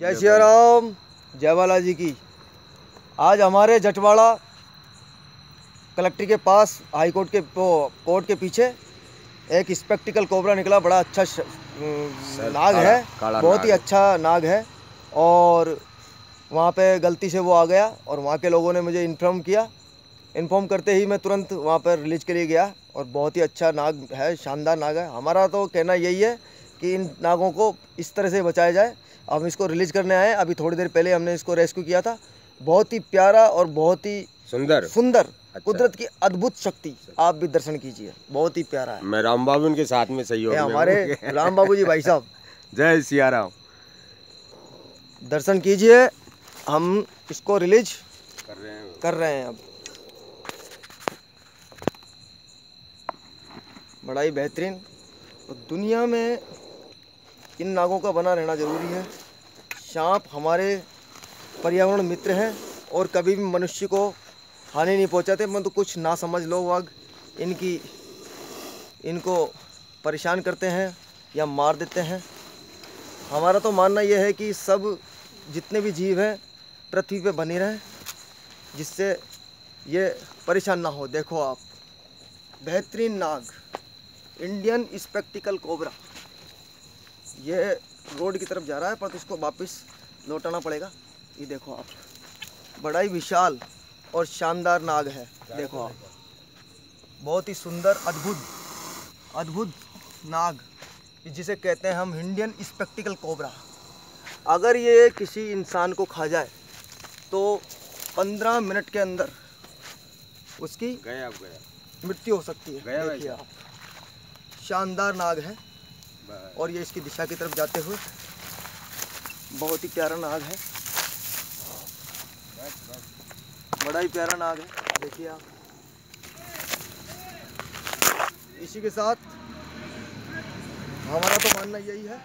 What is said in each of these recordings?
जय श्री राम जय बालाजी की। आज हमारे जटवाड़ा कलेक्टर के पास हाई कोर्ट के कोर्ट के पीछे एक स्पेक्टिकल कोबरा निकला बड़ा अच्छा श, नाग है बहुत ही नाग। है। अच्छा नाग है। और वहाँ पे गलती से वो आ गया और वहाँ के लोगों ने मुझे इन्फॉर्म किया। इन्फॉर्म करते ही मैं तुरंत वहाँ पर रिलीज़ के लिए गया और बहुत ही अच्छा नाग है शानदार नाग है। हमारा तो कहना यही है कि इन नागों को इस तरह से बचाया जाए। हम इसको रिलीज़ करने आए अभी थोड़ी देर पहले हमने इसको रेस्क्यू किया था। बहुत ही प्यारा और बहुत ही सुंदर। सुंदर अच्छा। कुदरत की अद्भुत शक्ति। आप भी दर्शन कीजिए। बहुत ही प्यारा है। मैं राम बाबू के साथ में सहयोग हमारे राम बाबू जी भाई साहब। जय सिया राम दर्शन कीजिए। हम इसको रिलीज़ कर रहे हैं। कर रहे हैं अब। बड़ा ही बेहतरीन। और दुनिया में इन नागों का बना रहना ज़रूरी है। सांप हमारे पर्यावरण मित्र हैं और कभी भी मनुष्य को हानि नहीं पहुंचाते मतलब कुछ ना समझ लोग वाग इनकी, इनको परेशान करते हैं या मार देते हैं। हमारा तो मानना यह है कि सब जितने भी जीव हैं, पृथ्वी पे बने रहें, जिससे ये परेशान ना हो। देखो आप, बेहतरीन नाग, इंडियन स्पेक्टिकल कोबरा। ये रोड की तरफ़ जा रहा है पर इसको वापस लौटाना पड़ेगा। ये देखो आप बड़ा ही विशाल और शानदार नाग है। देखो आप बहुत ही सुंदर अद्भुत अद्भुत नाग जिसे कहते हैं हम इंडियन स्पेक्टिकल कोबरा अगर ये किसी इंसान को खा जाए तो पंद्रह मिनट के अंदर उसकी गया गया। मृत्यु हो सकती है। गया आप शानदार नाग है। और ये इसकी दिशा की तरफ़ जाते हुए बहुत ही प्यारा नाग है। बड़ा ही प्यारा नाग है। देखिए आप। इसी के साथ हमारा तो मानना यही है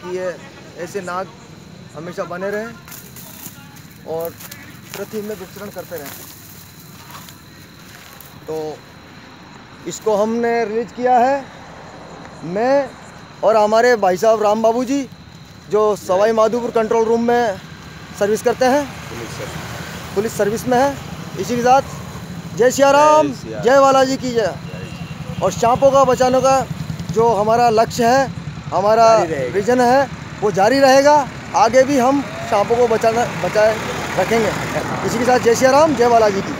कि ये ऐसे नाग हमेशा बने रहें और पृथ्वी में विचरण करते रहें। तो इसको हमने रिलीज़ किया है मैं और हमारे भाई साहब राम बाबू जी जो सवाई माधोपुर कंट्रोल रूम में सर्विस करते हैं। पुलिस सर्विस में है। इसी के साथ जय सिया राम जय बालाजी की जय। और सांपों का बचाने का जो हमारा लक्ष्य है हमारा विजन है वो जारी रहेगा। आगे भी हम सांपों को बचाना बचाए रखेंगे। इसी के साथ जय सिया राम जय बालाजी की।